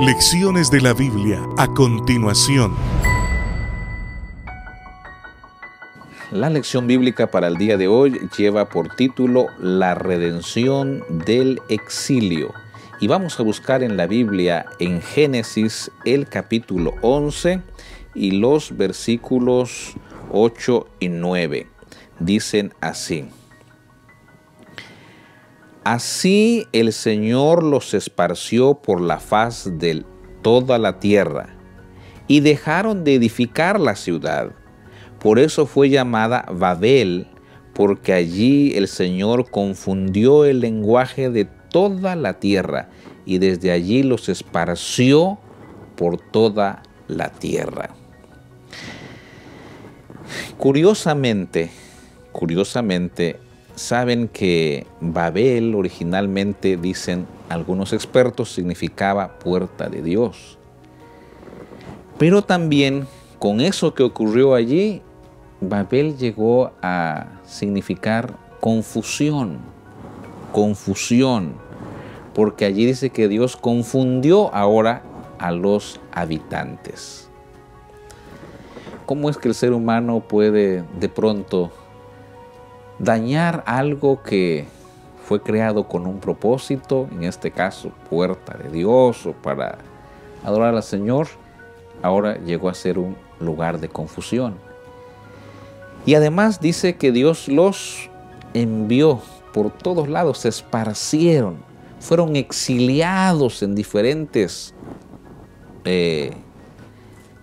Lecciones de la Biblia a continuación. La lección bíblica para el día de hoy lleva por título La redención del exilio. Y vamos a buscar en la Biblia, en Génesis, el capítulo 11 y los versículos 8 y 9. Dicen así. Así el Señor los esparció por la faz de toda la tierra y dejaron de edificar la ciudad. Por eso fue llamada Babel, porque allí el Señor confundió el lenguaje de toda la tierra y desde allí los esparció por toda la tierra. Curiosamente, curiosamente, Saben que Babel originalmente, dicen algunos expertos, significaba puerta de Dios. Pero también con eso que ocurrió allí, Babel llegó a significar confusión, confusión, porque allí dice que Dios confundió ahora a los habitantes. ¿Cómo es que el ser humano puede de pronto dañar algo que fue creado con un propósito, en este caso puerta de Dios o para adorar al Señor, ahora llegó a ser un lugar de confusión. Y además dice que Dios los envió por todos lados, se esparcieron, fueron exiliados en diferentes eh,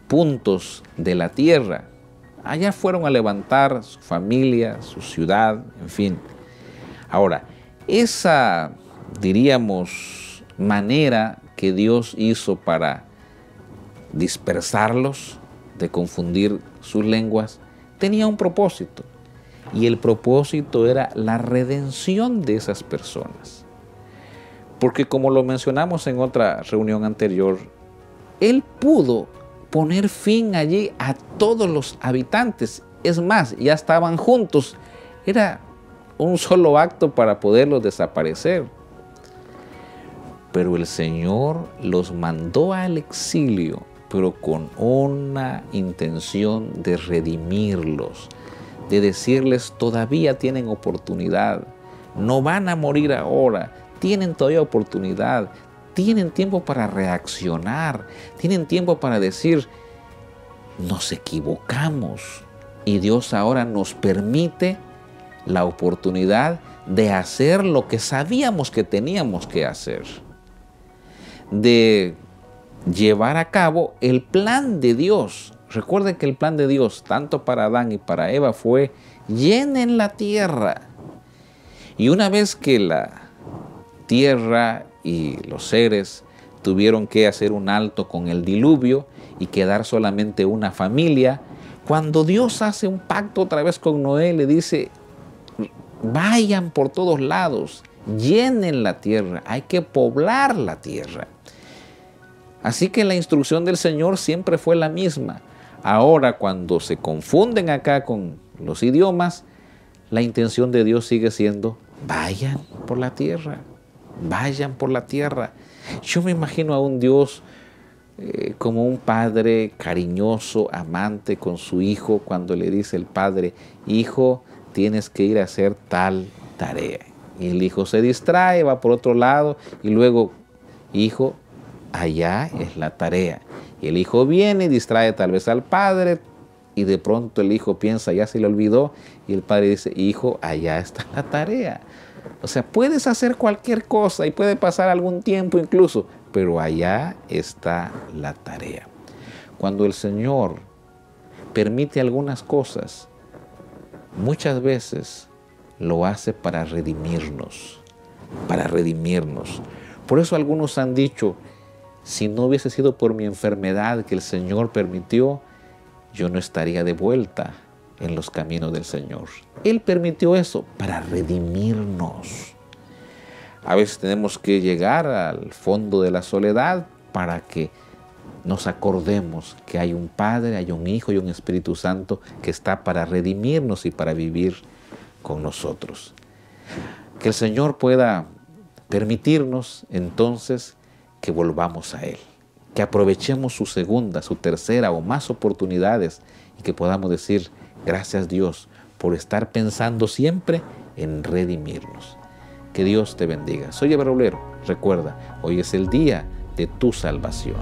puntos de la tierra. Allá fueron a levantar su familia, su ciudad, en fin. Ahora, esa, diríamos, manera que Dios hizo para dispersarlos, de confundir sus lenguas, tenía un propósito. Y el propósito era la redención de esas personas. Porque como lo mencionamos en otra reunión anterior, Él pudo poner fin allí a todos los habitantes. Es más, ya estaban juntos. Era un solo acto para poderlos desaparecer. Pero el Señor los mandó al exilio, pero con una intención de redimirlos, de decirles todavía tienen oportunidad, no van a morir ahora, tienen todavía oportunidad, tienen tiempo para reaccionar, tienen tiempo para decir, nos equivocamos. Y Dios ahora nos permite la oportunidad de hacer lo que sabíamos que teníamos que hacer. De llevar a cabo el plan de Dios. Recuerden que el plan de Dios, tanto para Adán y para Eva, fue llenen la tierra. Y una vez que la tierra y los seres tuvieron que hacer un alto con el diluvio y quedar solamente una familia. Cuando Dios hace un pacto otra vez con Noé, le dice, vayan por todos lados, llenen la tierra, hay que poblar la tierra. Así que la instrucción del Señor siempre fue la misma. Ahora cuando se confunden acá con los idiomas, la intención de Dios sigue siendo, vayan por la tierra, vayan por la tierra. Yo me imagino a un Dios eh, como un padre cariñoso, amante con su hijo, cuando le dice el padre, hijo, tienes que ir a hacer tal tarea. Y el hijo se distrae, va por otro lado y luego, hijo, allá es la tarea. Y el hijo viene distrae tal vez al padre y de pronto el hijo piensa, ya se le olvidó y el padre dice, hijo, allá está la tarea. O sea, puedes hacer cualquier cosa y puede pasar algún tiempo incluso, pero allá está la tarea. Cuando el Señor permite algunas cosas, muchas veces lo hace para redimirnos, para redimirnos. Por eso algunos han dicho, si no hubiese sido por mi enfermedad que el Señor permitió, yo no estaría de vuelta en los caminos del Señor. Él permitió eso para redimirnos. A veces tenemos que llegar al fondo de la soledad para que nos acordemos que hay un Padre, hay un Hijo y un Espíritu Santo que está para redimirnos y para vivir con nosotros. Que el Señor pueda permitirnos entonces que volvamos a Él. Que aprovechemos su segunda, su tercera o más oportunidades y que podamos decir, gracias Dios por estar pensando siempre en redimirnos. Que Dios te bendiga. Soy Ebrolero. Recuerda, hoy es el día de tu salvación.